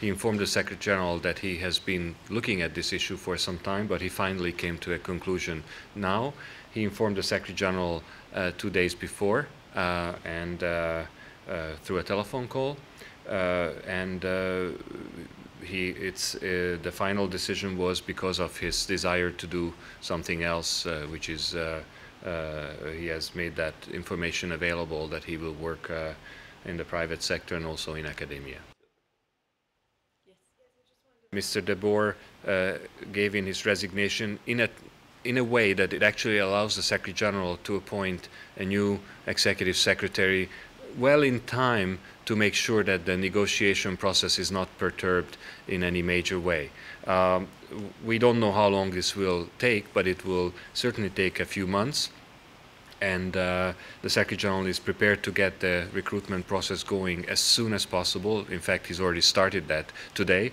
he informed the Secretary General that he has been looking at this issue for some time, but he finally came to a conclusion now. He informed the Secretary General uh, two days before uh, and uh, uh, through a telephone call. and he, it's, the final decision was because of his desire to do something else, which is he has made that information available that he will work in the private sector and also in academia. Mr. De Boer uh, gave in his resignation in a in a way that it actually allows the Secretary General to appoint a new executive secretary well in time to make sure that the negotiation process is not perturbed in any major way. Um, we don't know how long this will take, but it will certainly take a few months. And uh, the Secretary General is prepared to get the recruitment process going as soon as possible. In fact, he's already started that today.